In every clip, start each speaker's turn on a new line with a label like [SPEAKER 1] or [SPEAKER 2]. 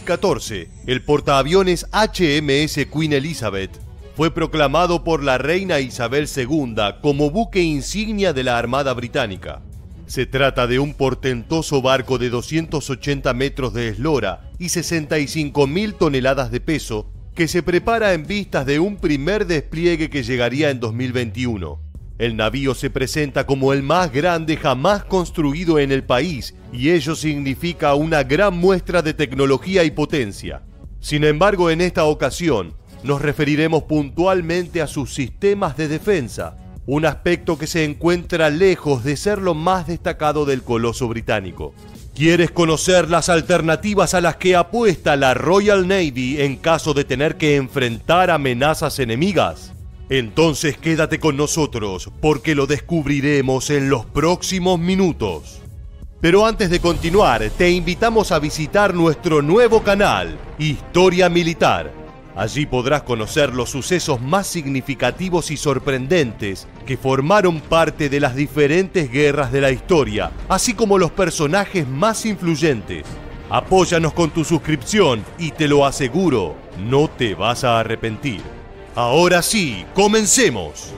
[SPEAKER 1] En 2014, el portaaviones HMS Queen Elizabeth fue proclamado por la reina Isabel II como buque insignia de la Armada Británica. Se trata de un portentoso barco de 280 metros de eslora y 65 mil toneladas de peso que se prepara en vistas de un primer despliegue que llegaría en 2021. El navío se presenta como el más grande jamás construido en el país y ello significa una gran muestra de tecnología y potencia. Sin embargo, en esta ocasión nos referiremos puntualmente a sus sistemas de defensa, un aspecto que se encuentra lejos de ser lo más destacado del coloso británico. ¿Quieres conocer las alternativas a las que apuesta la Royal Navy en caso de tener que enfrentar amenazas enemigas? Entonces quédate con nosotros porque lo descubriremos en los próximos minutos. Pero antes de continuar, te invitamos a visitar nuestro nuevo canal, Historia Militar. Allí podrás conocer los sucesos más significativos y sorprendentes que formaron parte de las diferentes guerras de la historia, así como los personajes más influyentes. Apóyanos con tu suscripción y te lo aseguro, no te vas a arrepentir. Ahora sí, comencemos.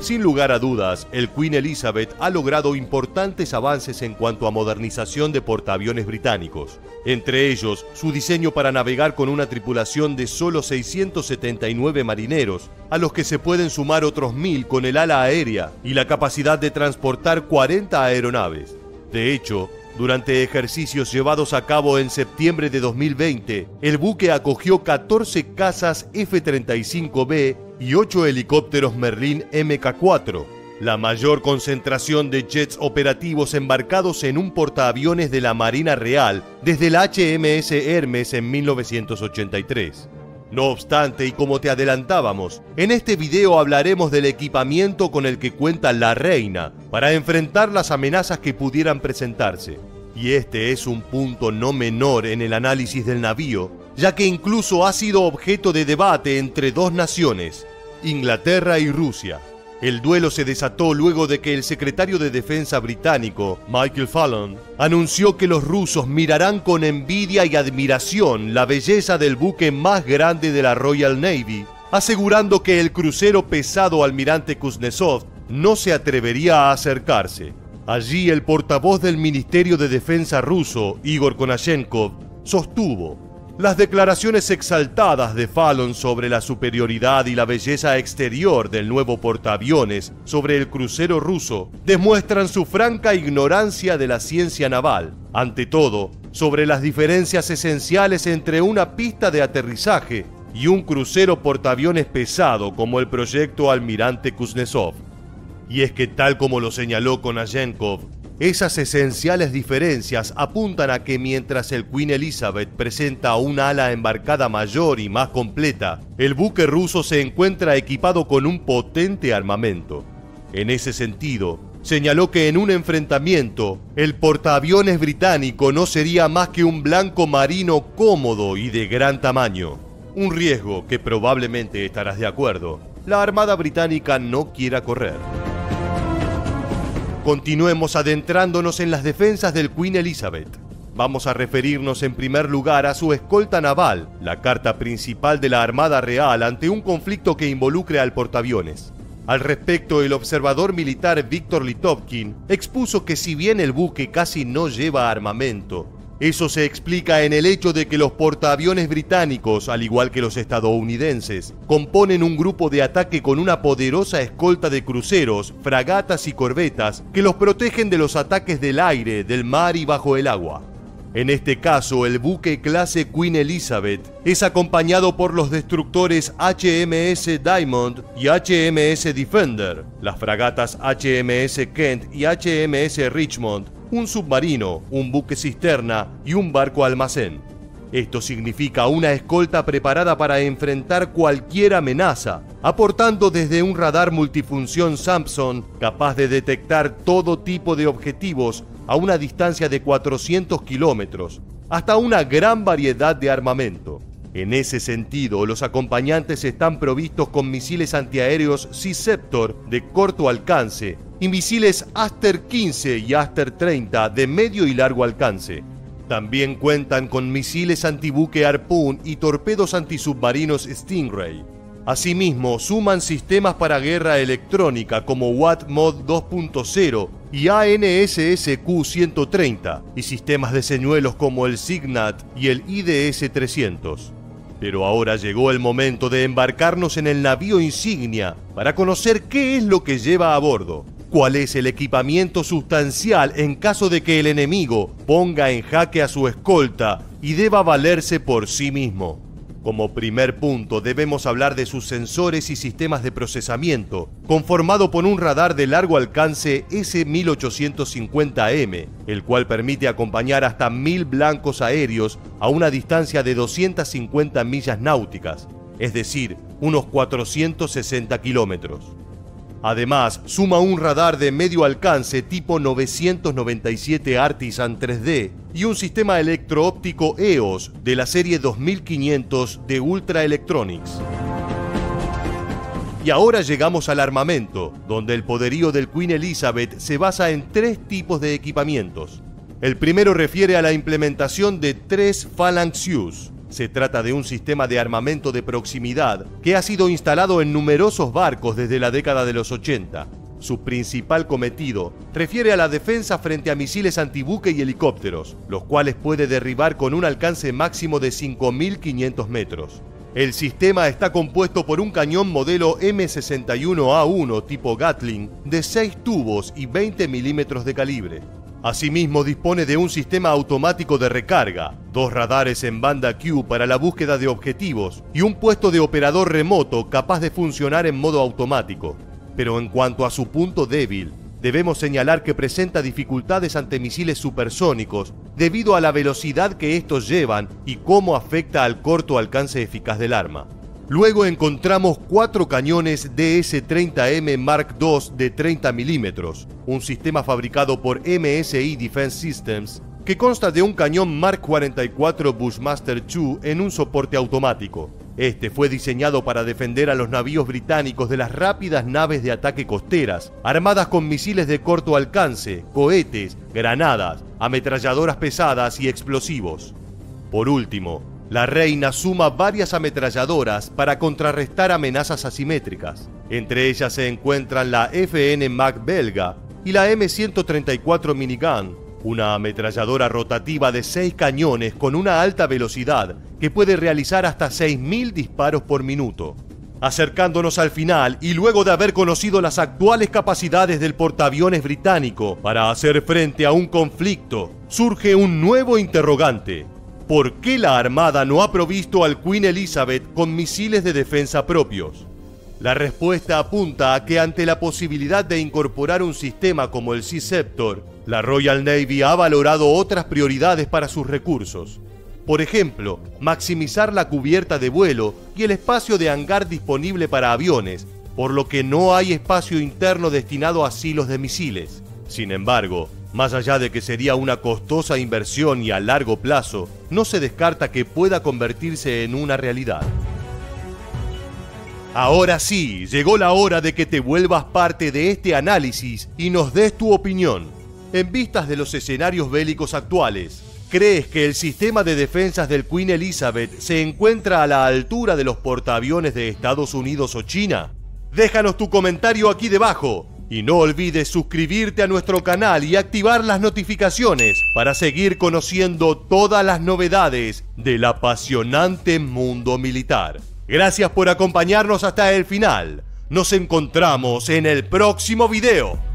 [SPEAKER 1] Sin lugar a dudas, el Queen Elizabeth ha logrado importantes avances en cuanto a modernización de portaaviones británicos, entre ellos su diseño para navegar con una tripulación de solo 679 marineros, a los que se pueden sumar otros 1000 con el ala aérea y la capacidad de transportar 40 aeronaves. De hecho, durante ejercicios llevados a cabo en septiembre de 2020, el buque acogió 14 cazas F-35B y 8 helicópteros Merlin MK4, la mayor concentración de jets operativos embarcados en un portaaviones de la Marina Real desde el HMS Hermes en 1983. No obstante, y como te adelantábamos, en este video hablaremos del equipamiento con el que cuenta la Reina para enfrentar las amenazas que pudieran presentarse. Y este es un punto no menor en el análisis del navío, ya que incluso ha sido objeto de debate entre dos naciones, Inglaterra y Rusia. El duelo se desató luego de que el secretario de Defensa británico, Michael Fallon, anunció que los rusos mirarán con envidia y admiración la belleza del buque más grande de la Royal Navy, asegurando que el crucero pesado almirante Kuznetsov no se atrevería a acercarse. Allí el portavoz del Ministerio de Defensa ruso, Igor Konashenkov, sostuvo las declaraciones exaltadas de Fallon sobre la superioridad y la belleza exterior del nuevo portaaviones sobre el crucero ruso demuestran su franca ignorancia de la ciencia naval, ante todo sobre las diferencias esenciales entre una pista de aterrizaje y un crucero portaaviones pesado como el proyecto Almirante Kuznetsov. Y es que tal como lo señaló Konashenkov, esas esenciales diferencias apuntan a que mientras el Queen Elizabeth presenta una ala embarcada mayor y más completa, el buque ruso se encuentra equipado con un potente armamento. En ese sentido, señaló que en un enfrentamiento, el portaaviones británico no sería más que un blanco marino cómodo y de gran tamaño. Un riesgo que probablemente estarás de acuerdo, la Armada Británica no quiera correr. Continuemos adentrándonos en las defensas del Queen Elizabeth. Vamos a referirnos en primer lugar a su escolta naval, la carta principal de la Armada Real ante un conflicto que involucre al portaaviones. Al respecto, el observador militar Víctor Litovkin expuso que si bien el buque casi no lleva armamento, eso se explica en el hecho de que los portaaviones británicos, al igual que los estadounidenses, componen un grupo de ataque con una poderosa escolta de cruceros, fragatas y corbetas que los protegen de los ataques del aire, del mar y bajo el agua. En este caso, el buque clase Queen Elizabeth es acompañado por los destructores HMS Diamond y HMS Defender, las fragatas HMS Kent y HMS Richmond, un submarino, un buque cisterna y un barco almacén. Esto significa una escolta preparada para enfrentar cualquier amenaza, aportando desde un radar multifunción Samson capaz de detectar todo tipo de objetivos a una distancia de 400 kilómetros, hasta una gran variedad de armamento. En ese sentido, los acompañantes están provistos con misiles antiaéreos Sea-Ceptor de corto alcance y misiles Aster 15 y Aster 30 de medio y largo alcance. También cuentan con misiles antibuque Harpoon y torpedos antisubmarinos Stingray. Asimismo, suman sistemas para guerra electrónica como Watt-Mod 2.0 y ANSS Q130 y sistemas de señuelos como el Signat y el IDS 300. Pero ahora llegó el momento de embarcarnos en el navío insignia para conocer qué es lo que lleva a bordo, cuál es el equipamiento sustancial en caso de que el enemigo ponga en jaque a su escolta y deba valerse por sí mismo. Como primer punto debemos hablar de sus sensores y sistemas de procesamiento, conformado por un radar de largo alcance S1850M, el cual permite acompañar hasta 1000 blancos aéreos a una distancia de 250 millas náuticas, es decir, unos 460 kilómetros. Además, suma un radar de medio alcance tipo 997 Artisan 3D y un sistema electro-óptico EOS de la serie 2500 de Ultra Electronics. Y ahora llegamos al armamento, donde el poderío del Queen Elizabeth se basa en tres tipos de equipamientos. El primero refiere a la implementación de tres Phalanx se trata de un sistema de armamento de proximidad que ha sido instalado en numerosos barcos desde la década de los 80. Su principal cometido refiere a la defensa frente a misiles antibuque y helicópteros, los cuales puede derribar con un alcance máximo de 5.500 metros. El sistema está compuesto por un cañón modelo M61A1 tipo Gatling de 6 tubos y 20 milímetros de calibre. Asimismo dispone de un sistema automático de recarga, dos radares en banda Q para la búsqueda de objetivos y un puesto de operador remoto capaz de funcionar en modo automático. Pero en cuanto a su punto débil, debemos señalar que presenta dificultades ante misiles supersónicos debido a la velocidad que estos llevan y cómo afecta al corto alcance eficaz del arma. Luego encontramos cuatro cañones DS-30M Mark II de 30 milímetros, un sistema fabricado por MSI Defense Systems que consta de un cañón Mark 44 Bushmaster II en un soporte automático. Este fue diseñado para defender a los navíos británicos de las rápidas naves de ataque costeras, armadas con misiles de corto alcance, cohetes, granadas, ametralladoras pesadas y explosivos. Por último, la reina suma varias ametralladoras para contrarrestar amenazas asimétricas. Entre ellas se encuentran la FN Mac belga y la M134 Minigun, una ametralladora rotativa de 6 cañones con una alta velocidad que puede realizar hasta 6.000 disparos por minuto. Acercándonos al final y luego de haber conocido las actuales capacidades del portaaviones británico para hacer frente a un conflicto, surge un nuevo interrogante. ¿Por qué la Armada no ha provisto al Queen Elizabeth con misiles de defensa propios? La respuesta apunta a que ante la posibilidad de incorporar un sistema como el Sea Scepter, la Royal Navy ha valorado otras prioridades para sus recursos. Por ejemplo, maximizar la cubierta de vuelo y el espacio de hangar disponible para aviones, por lo que no hay espacio interno destinado a silos de misiles. Sin embargo, más allá de que sería una costosa inversión y a largo plazo, no se descarta que pueda convertirse en una realidad. Ahora sí, llegó la hora de que te vuelvas parte de este análisis y nos des tu opinión. En vistas de los escenarios bélicos actuales, ¿crees que el sistema de defensas del Queen Elizabeth se encuentra a la altura de los portaaviones de Estados Unidos o China? Déjanos tu comentario aquí debajo y no olvides suscribirte a nuestro canal y activar las notificaciones para seguir conociendo todas las novedades del apasionante mundo militar. Gracias por acompañarnos hasta el final. Nos encontramos en el próximo video.